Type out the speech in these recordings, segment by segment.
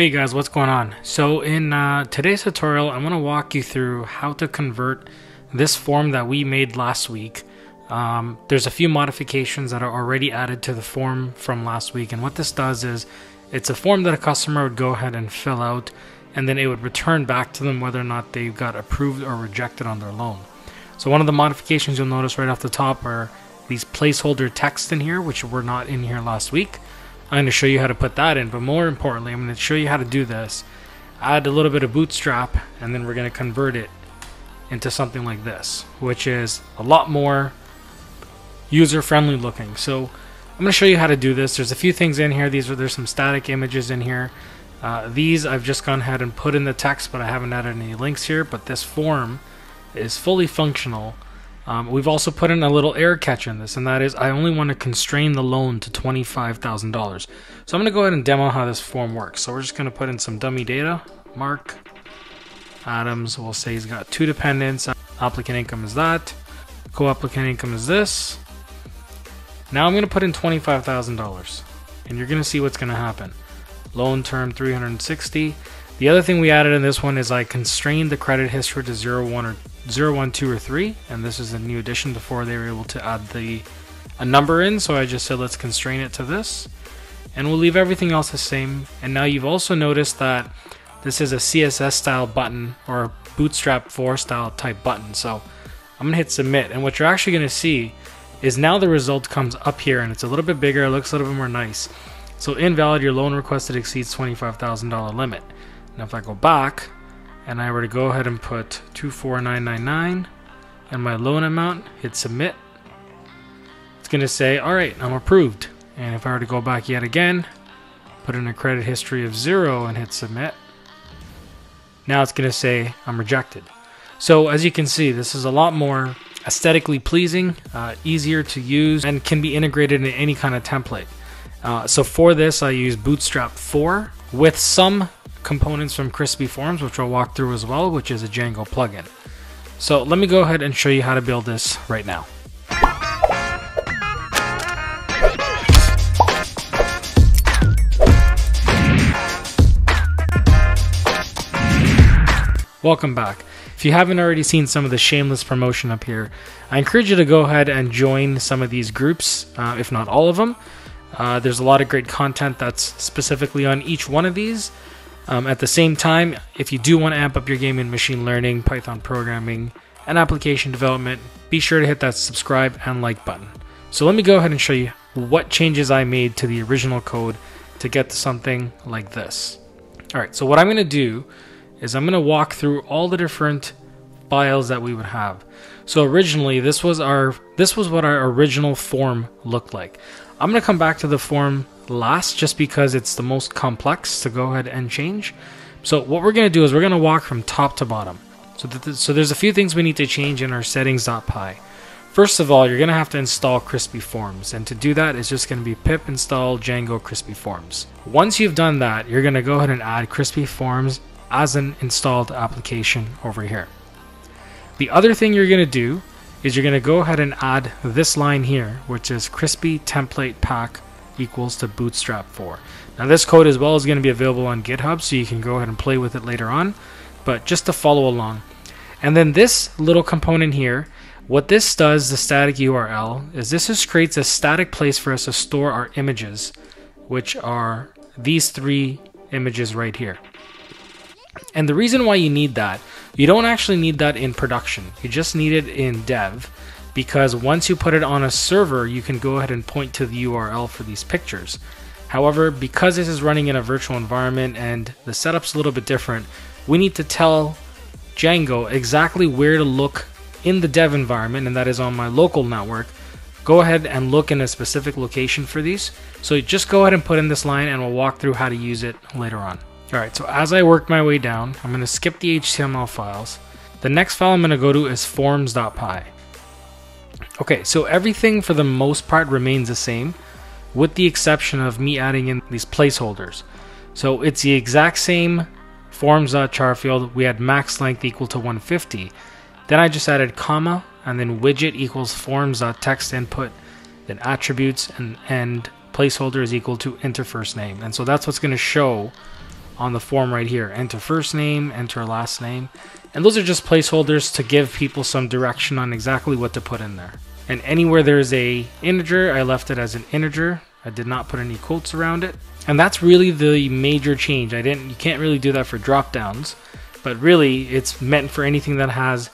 Hey guys, what's going on? So in uh, today's tutorial, I'm going to walk you through how to convert this form that we made last week. Um, there's a few modifications that are already added to the form from last week, and what this does is it's a form that a customer would go ahead and fill out, and then it would return back to them whether or not they got approved or rejected on their loan. So one of the modifications you'll notice right off the top are these placeholder text in here, which were not in here last week. I'm going to show you how to put that in, but more importantly, I'm going to show you how to do this. Add a little bit of bootstrap, and then we're going to convert it into something like this, which is a lot more user-friendly looking. So I'm going to show you how to do this. There's a few things in here. These are there's some static images in here. Uh, these I've just gone ahead and put in the text, but I haven't added any links here. But this form is fully functional um, we've also put in a little error catch in this, and that is I only want to constrain the loan to $25,000. So I'm going to go ahead and demo how this form works. So we're just going to put in some dummy data. Mark Adams, we'll say he's got two dependents. Applicant income is that. Co-applicant income is this. Now I'm going to put in $25,000, and you're going to see what's going to happen. Loan term 360. The other thing we added in this one is I constrained the credit history to 0, 1, or 0, 1, 2, or 3, and this is a new addition before they were able to add the a number in, so I just said let's constrain it to this. And we'll leave everything else the same. And now you've also noticed that this is a CSS style button or Bootstrap 4 style type button. So I'm going to hit submit. And what you're actually going to see is now the result comes up here and it's a little bit bigger. It looks a little bit more nice. So invalid, your loan requested exceeds $25,000 limit. Now if I go back and I were to go ahead and put 24999 and my loan amount, hit submit, it's going to say, all right, I'm approved. And if I were to go back yet again, put in a credit history of zero and hit submit, now it's going to say I'm rejected. So as you can see, this is a lot more aesthetically pleasing, uh, easier to use, and can be integrated in any kind of template. Uh, so for this, I use Bootstrap 4 with some components from Crispy Forms, which I'll walk through as well, which is a Django plugin. So let me go ahead and show you how to build this right now. Welcome back. If you haven't already seen some of the shameless promotion up here, I encourage you to go ahead and join some of these groups, uh, if not all of them. Uh, there's a lot of great content that's specifically on each one of these. Um, at the same time, if you do want to amp up your game in machine learning, Python programming, and application development, be sure to hit that subscribe and like button. So let me go ahead and show you what changes I made to the original code to get to something like this. Alright, so what I'm going to do is I'm going to walk through all the different files that we would have. So originally this was our this was what our original form looked like. I'm going to come back to the form last just because it's the most complex to go ahead and change. So what we're going to do is we're going to walk from top to bottom. So, th so there's a few things we need to change in our settings.py. First of all, you're going to have to install Crispy Forms, and to do that, it's just going to be pip install Django Crispy Forms. Once you've done that, you're going to go ahead and add Crispy Forms as an installed application over here. The other thing you're going to do is you're going to go ahead and add this line here, which is Crispy Template Pack equals to Bootstrap 4. Now this code as well is going to be available on GitHub, so you can go ahead and play with it later on, but just to follow along. And then this little component here, what this does, the static URL, is this just creates a static place for us to store our images, which are these three images right here. And the reason why you need that, you don't actually need that in production. You just need it in dev because once you put it on a server, you can go ahead and point to the URL for these pictures. However, because this is running in a virtual environment and the setup's a little bit different, we need to tell Django exactly where to look in the dev environment, and that is on my local network. Go ahead and look in a specific location for these. So just go ahead and put in this line and we'll walk through how to use it later on. Alright, so as I work my way down, I'm going to skip the HTML files. The next file I'm going to go to is forms.py. Okay, so everything for the most part remains the same, with the exception of me adding in these placeholders. So it's the exact same forms.char field. We had max length equal to 150. Then I just added comma and then widget equals forms.text input, then attributes and, and placeholder is equal to enter first name. And so that's what's going to show on the form right here. Enter first name, enter last name. And those are just placeholders to give people some direction on exactly what to put in there. And anywhere there's a integer, I left it as an integer. I did not put any quotes around it. And that's really the major change. I didn't you can't really do that for drop downs, but really it's meant for anything that has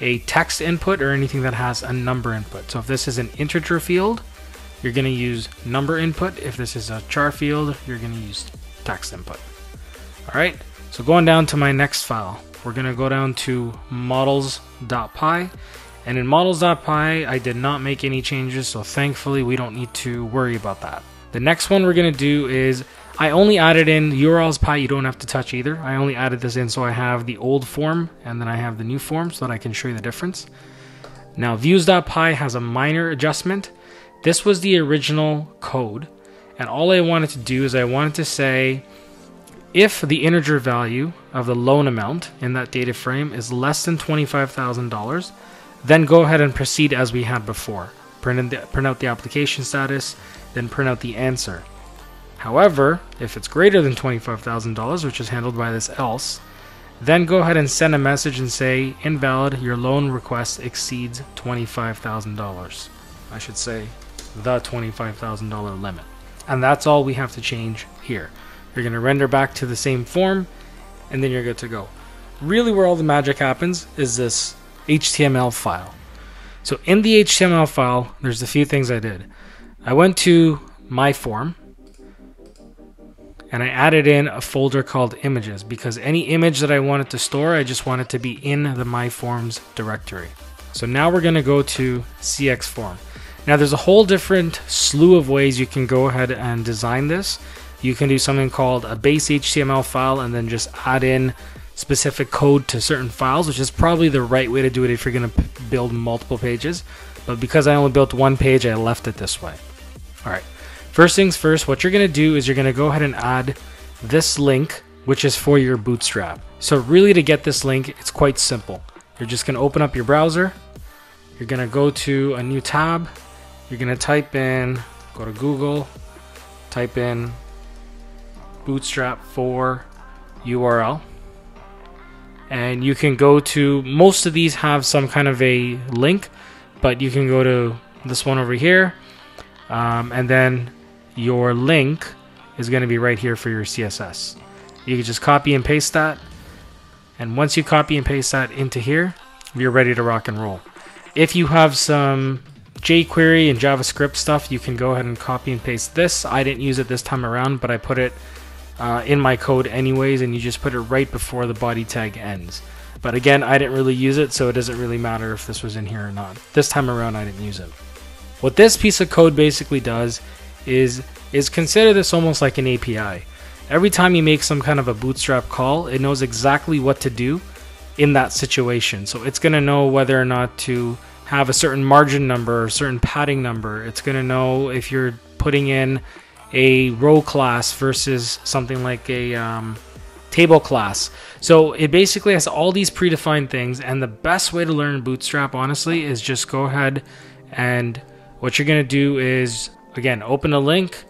a text input or anything that has a number input. So if this is an integer field, you're going to use number input. If this is a char field, you're going to use text input. All right, so going down to my next file, we're going to go down to models.py. And in models.py, I did not make any changes, so thankfully we don't need to worry about that. The next one we're going to do is I only added in URLs py, you don't have to touch either. I only added this in so I have the old form and then I have the new form so that I can show you the difference. Now views.py has a minor adjustment. This was the original code and all I wanted to do is I wanted to say if the integer value of the loan amount in that data frame is less than $25,000, then go ahead and proceed as we had before. Print, the, print out the application status, then print out the answer. However, if it's greater than $25,000, which is handled by this else, then go ahead and send a message and say, invalid, your loan request exceeds $25,000. I should say, the $25,000 limit. And that's all we have to change here. You're going to render back to the same form, and then you're good to go. Really, where all the magic happens is this HTML file. So in the HTML file, there's a few things I did. I went to my form, and I added in a folder called images because any image that I wanted to store, I just want it to be in the my forms directory. So now we're going to go to CX form. Now there's a whole different slew of ways you can go ahead and design this. You can do something called a base HTML file and then just add in specific code to certain files, which is probably the right way to do it if you're going to build multiple pages. But because I only built one page, I left it this way. All right. First things first, what you're going to do is you're going to go ahead and add this link, which is for your Bootstrap. So really to get this link, it's quite simple. You're just going to open up your browser. You're going to go to a new tab. You're going to type in, go to Google, type in Bootstrap 4 URL. And you can go to, most of these have some kind of a link, but you can go to this one over here. Um, and then your link is going to be right here for your CSS. You can just copy and paste that. And once you copy and paste that into here, you're ready to rock and roll. If you have some jQuery and JavaScript stuff, you can go ahead and copy and paste this. I didn't use it this time around, but I put it uh, in my code anyways, and you just put it right before the body tag ends. But again, I didn't really use it, so it doesn't really matter if this was in here or not. This time around, I didn't use it. What this piece of code basically does is is consider this almost like an API. Every time you make some kind of a bootstrap call, it knows exactly what to do in that situation. So it's going to know whether or not to have a certain margin number or a certain padding number. It's going to know if you're putting in a row class versus something like a um, table class. So it basically has all these predefined things. And the best way to learn Bootstrap, honestly, is just go ahead and what you're to do is again, open a link,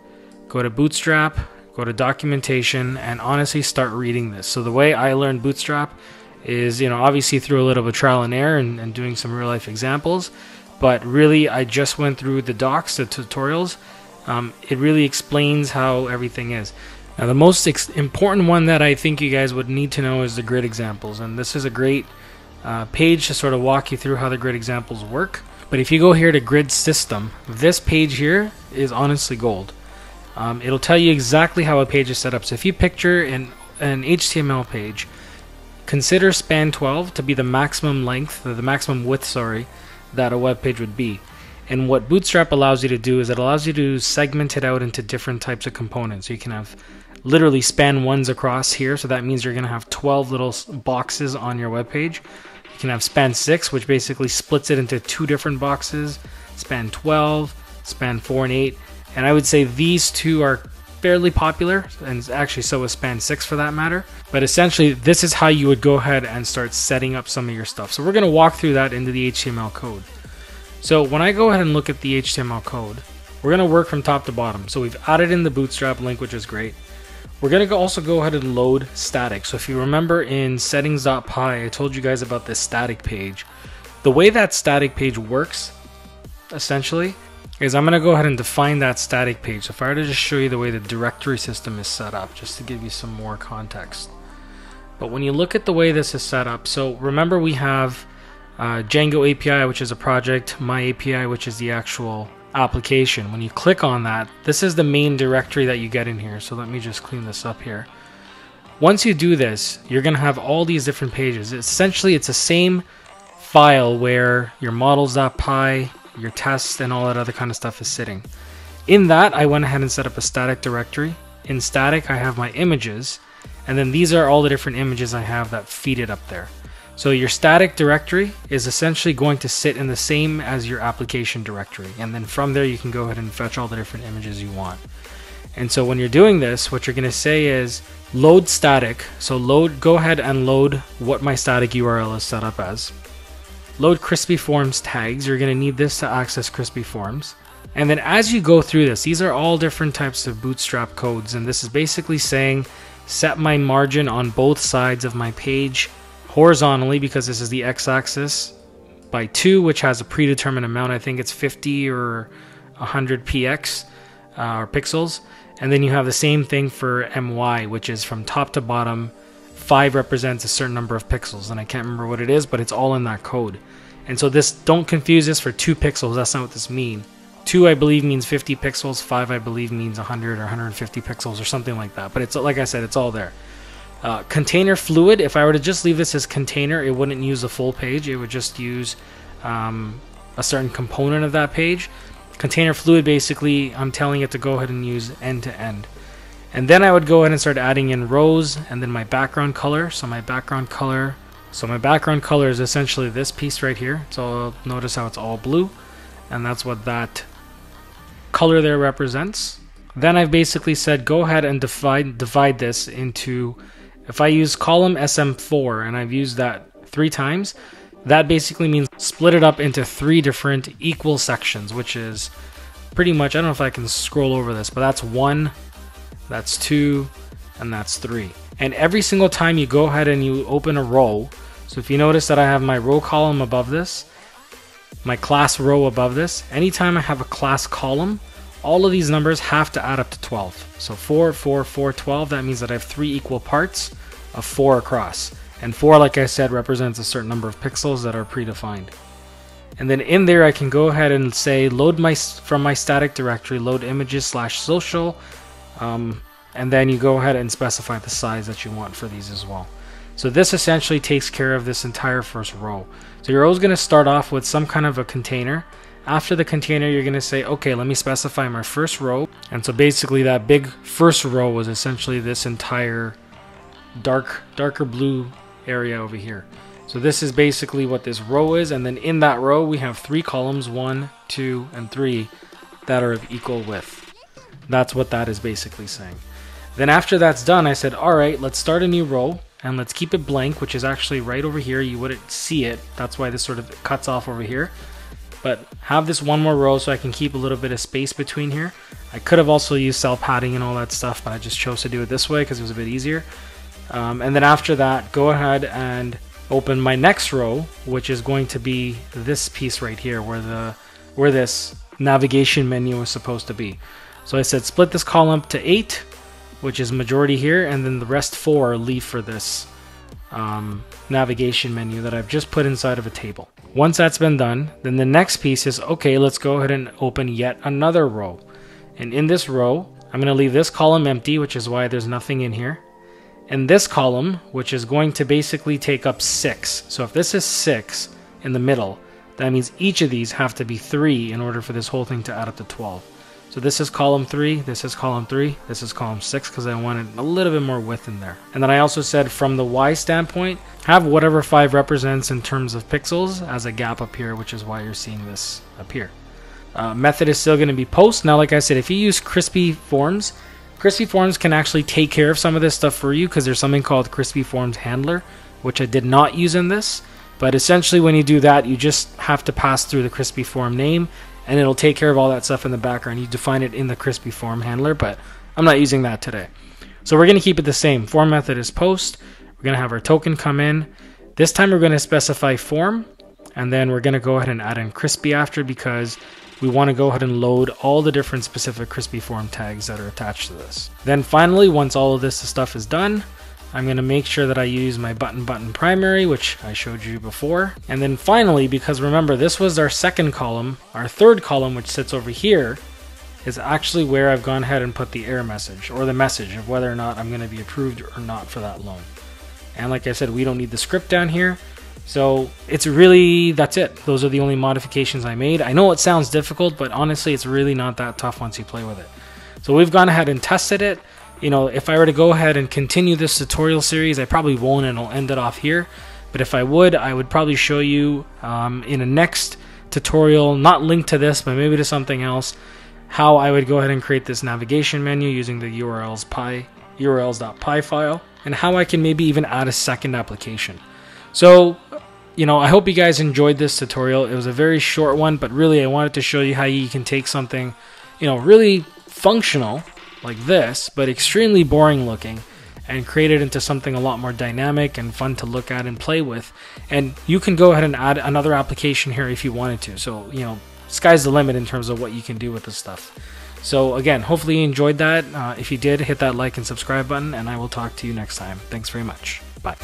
go to Bootstrap, go to documentation, and honestly start reading this. So the way I learned Bootstrap is, you know, obviously through a little bit of trial and error and, and doing some real life examples, but really I just went through the docs, the tutorials. Um, it really explains how everything is. Now, the most ex- important one that I think you guys would need to know is the grid examples, and this is a great uh, page to sort of walk you through how the grid examples work. But if you go here to grid system, this page here is honestly gold. Um, it'll tell you exactly how a page is set up. So if you picture an, an HTML page, consider span 12 to be the maximum length, the maximum width, sorry, that a web page would be. And what Bootstrap allows you to do is it allows you to segment it out into different types of components. So you can have literally span ones across here. So that means you're going to have 12 little boxes on your web page You can have span 6, which basically splits it into two different boxes, span 12, span 4 and 8. And I would say these two are fairly popular, and actually so is span 6 for that matter. But essentially, this is how you would go ahead and start setting up some of your stuff. So we're going to walk through that into the HTML code. So when I go ahead and look at the HTML code, we're going to work from top to bottom. So we've added in the bootstrap link, which is great. we're going to also go ahead and load static. So if you remember in settings.py, I told you guys about this static page. The way that static page works, essentially, is I'm going to go ahead and define that static page. So if I were to just show you the way the directory system is set up, just to give you some more context. But when you look at the way this is set up, so remember we have uh, Django API, which is a project, my API, which is the actual application. When you click on that, this is the main directory that you get in here. So let me just clean this up here. Once you do this, you're going to have all these different pages. Essentially, it's the same file where your models.py, your tests, and all that other kind of stuff is sitting. In that, I went ahead and set up a static directory. In static, I have my images, and then these are all the different images I have that feed it up there. So your static directory is essentially going to sit in the same as your application directory. And then from there, you can go ahead and fetch all the different images you want. And so when you're doing this, what you're going to say is load static. So load, go ahead and load what my static URL is set up as. Load crispy forms tags. You're going to need this to access crispy forms. And then as you go through this, these are all different types of bootstrap codes. And this is basically saying set my margin on both sides of my page horizontally because this is the x-axis by 2 which has a predetermined amount. I think it's 50 or 100 px uh, or pixels. And then you have the same thing for my which is from top to bottom 5 represents a certain number of pixels. And i can't remember what it is but it's all in that code. And so this don't confuse this for 2 pixels. That's not what this means 2 I believe means 50 pixels, 5 I believe means 100 or 150 pixels or something like that. But it's like I said, it's all there. Uh, container fluid, if I were to just leave this as container, it wouldn't use the full page. It would just use um, a certain component of that page. Container fluid, basically, I'm telling it to go ahead and use end to end. And then I would go ahead and start adding in rows and then my background color. So my background color, so my background color is essentially this piece right here. So notice how it's all blue and that's what that color there represents. Then I've basically said go ahead and divide divide this into if I use column SM4 and I've used that three times, that basically means split it up into three different equal sections, which is pretty much, I don't know if I can scroll over this, but that's one, that's two, and that's three. And every single time you go ahead and you open a row, so if you notice that I have my row column above this, my class row above this, anytime I have a class column, all of these numbers have to add up to 12. So 4, 4, 4, 12, that means that I have three equal parts of 4 across. And 4, like I said, represents a certain number of pixels that are predefined. And then in there, I can go ahead and say load my from my static directory, load images slash social, um, and then you go ahead and specify the size that you want for these as well. So this essentially takes care of this entire first row. So you're always going to start off with some kind of a container after the container, you're going to say, okay, let me specify my first row. And so basically that big first row was essentially this entire dark, darker blue area over here. So this is basically what this row is. And then in that row, we have three columns, one, two, and three that are of equal width. That's what that is basically saying. Then after that's done, I said, all right, let's start a new row and let's keep it blank, which is actually right over here. You wouldn't see it. That's why this sort of cuts off over here but have this one more row so I can keep a little bit of space between here. I could have also used cell padding and all that stuff, but I just chose to do it this way because it was a bit easier. Um, and then after that, go ahead and open my next row, which is going to be this piece right here where the where this navigation menu is supposed to be. So I said split this column to 8, which is majority here, and then the rest 4 leave for this um, navigation menu that I've just put inside of a table. Once that's been done, then the next piece is, okay, let's go ahead and open yet another row. And in this row, I'm going to leave this column empty, which is why there's nothing in here. And this column, which is going to basically take up 6. So if this is 6 in the middle, that means each of these have to be 3 in order for this whole thing to add up to 12. So this is column 3, this is column 3, this is column 6 because I wanted a little bit more width in there. And then I also said from the Y standpoint, have whatever 5 represents in terms of pixels as a gap up here, which is why you're seeing this up here. Uh, method is still going to be post. Now, like I said, if you use crispy forms, crispy forms can actually take care of some of this stuff for you because there's something called crispy forms handler, which I did not use in this. But essentially, when you do that, you just have to pass through the crispy form name and it'll take care of all that stuff in the background. You define it in the crispy form handler, but I'm not using that today. So we're going to keep it the same. Form method is post. We're going to have our token come in. This time we're going to specify form and then we're going to go ahead and add in crispy after because we want to go ahead and load all the different specific crispy form tags that are attached to this. Then finally, once all of this stuff is done, I'm going to make sure that I use my button button primary, which I showed you before. And then finally, because remember, this was our second column, our third column, which sits over here, is actually where I've gone ahead and put the error message or the message of whether or not I'm going to be approved or not for that loan. And like I said, we don't need the script down here. So it's really, that's it. Those are the only modifications I made. I know it sounds difficult, but honestly, it's really not that tough once you play with it. So we've gone ahead and tested it. You know, if I were to go ahead and continue this tutorial series, I probably won't and I'll end it off here. But if I would, I would probably show you um, in a next tutorial, not linked to this, but maybe to something else, how I would go ahead and create this navigation menu using the URLs py urls.py file and how I can maybe even add a second application. So, you know, I hope you guys enjoyed this tutorial. It was a very short one, but really I wanted to show you how you can take something, you know, really functional like this, but extremely boring looking and create it into something a lot more dynamic and fun to look at and play with. And you can go ahead and add another application here if you wanted to. So, you know, sky's the limit in terms of what you can do with this stuff. So again, hopefully you enjoyed that. Uh, if you did, hit that like and subscribe button, and I will talk to you next time. Thanks very much. Bye.